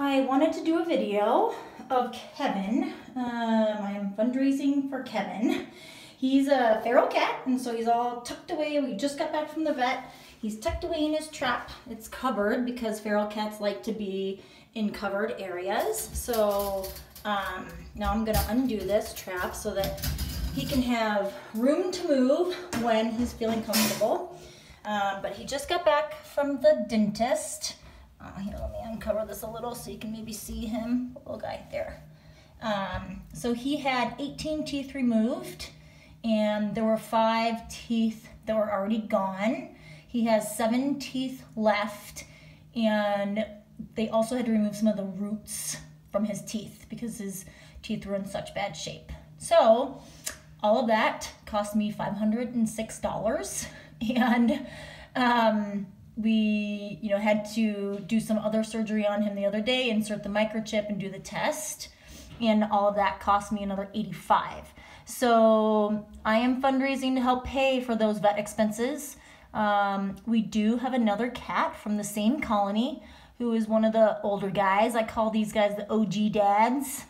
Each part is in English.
I wanted to do a video of Kevin. Um, I am fundraising for Kevin. He's a feral cat, and so he's all tucked away. We just got back from the vet. He's tucked away in his trap. It's covered because feral cats like to be in covered areas. So um, now I'm gonna undo this trap so that he can have room to move when he's feeling comfortable. Um, but he just got back from the dentist. Uh, here, let me uncover this a little so you can maybe see him. Little guy there. Um, so he had 18 teeth removed, and there were five teeth that were already gone. He has seven teeth left, and they also had to remove some of the roots from his teeth because his teeth were in such bad shape. So all of that cost me $506, and um, we you know had to do some other surgery on him the other day insert the microchip and do the test. And all of that cost me another 85 so i am fundraising to help pay for those vet expenses. Um, we do have another cat from the same colony who is one of the older guys. I call these guys the og dads.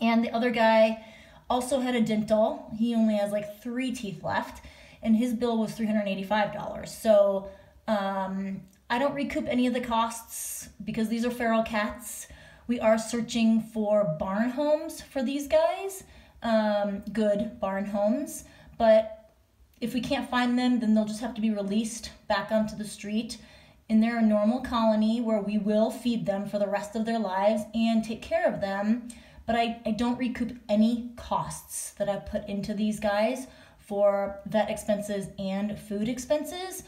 And the other guy also had a dental. He only has like three teeth left and his bill was $385 so um, I don't recoup any of the costs because these are feral cats. We are searching for barn homes for these guys, um, good barn homes. But if we can't find them, then they'll just have to be released back onto the street in their normal colony where we will feed them for the rest of their lives and take care of them. But I, I don't recoup any costs that I put into these guys for vet expenses and food expenses.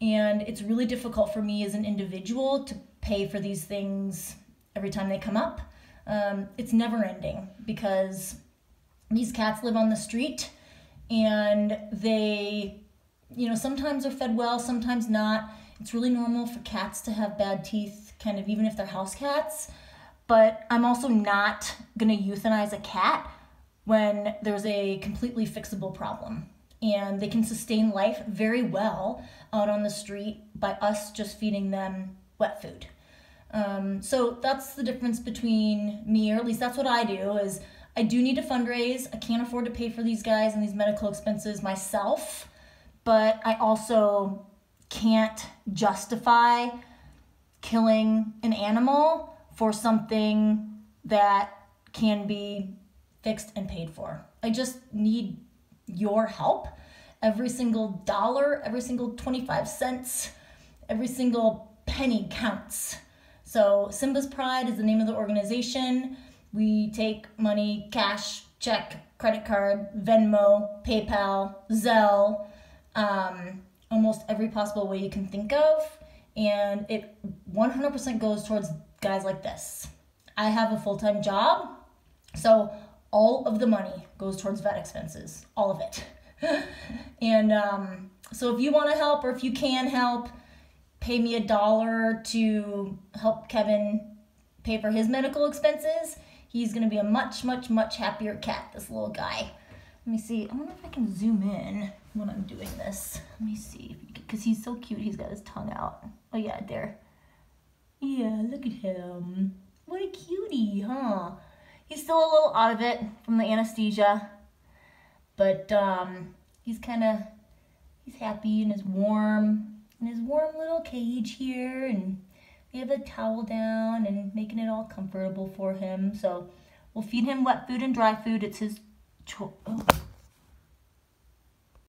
And it's really difficult for me as an individual to pay for these things every time they come up. Um, it's never ending because these cats live on the street and they, you know, sometimes are fed well, sometimes not. It's really normal for cats to have bad teeth, kind of even if they're house cats. But I'm also not gonna euthanize a cat when there's a completely fixable problem and they can sustain life very well out on the street by us just feeding them wet food. Um, so that's the difference between me, or at least that's what I do, is I do need to fundraise. I can't afford to pay for these guys and these medical expenses myself, but I also can't justify killing an animal for something that can be fixed and paid for. I just need your help. Every single dollar, every single 25 cents, every single penny counts. So, Simba's Pride is the name of the organization. We take money, cash, check, credit card, Venmo, PayPal, Zelle, um, almost every possible way you can think of. And it 100% goes towards guys like this. I have a full time job, so all of the money goes towards vet expenses, all of it. and um, so if you want to help or if you can help, pay me a dollar to help Kevin pay for his medical expenses. He's going to be a much, much, much happier cat, this little guy. Let me see. I wonder if I can zoom in when I'm doing this. Let me see. Because he's so cute. He's got his tongue out. Oh, yeah, there. Yeah, look at him. What a cutie, huh? He's still a little out of it from the anesthesia, but um, he's kind of, he's happy and is warm in his warm little cage here, and we have a towel down and making it all comfortable for him. So we'll feed him wet food and dry food. It's his choice. Oh.